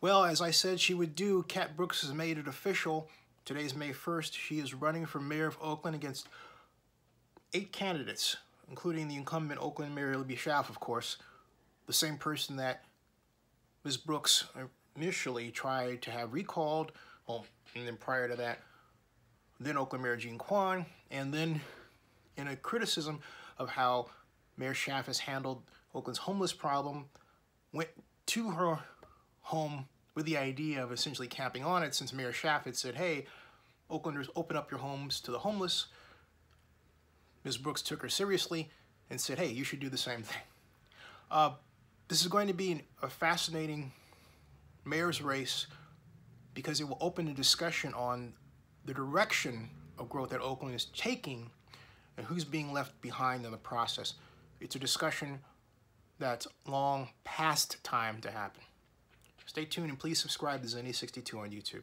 Well, as I said she would do, Cat Brooks has made it official. Today's May 1st. She is running for mayor of Oakland against eight candidates, including the incumbent Oakland Mayor Libby Schaaf, of course, the same person that Ms. Brooks initially tried to have recalled, well, and then prior to that, then Oakland Mayor Jean Quan, and then in a criticism of how Mayor Schaaf has handled Oakland's homeless problem, went to her home with the idea of essentially camping on it since Mayor Schaaf had said, hey, Oaklanders, open up your homes to the homeless. Ms. Brooks took her seriously and said, hey, you should do the same thing. Uh, this is going to be a fascinating mayor's race because it will open a discussion on the direction of growth that Oakland is taking and who's being left behind in the process. It's a discussion that's long past time to happen. Stay tuned and please subscribe to Zennie62 on YouTube.